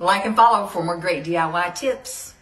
like and follow for more great DIY tips.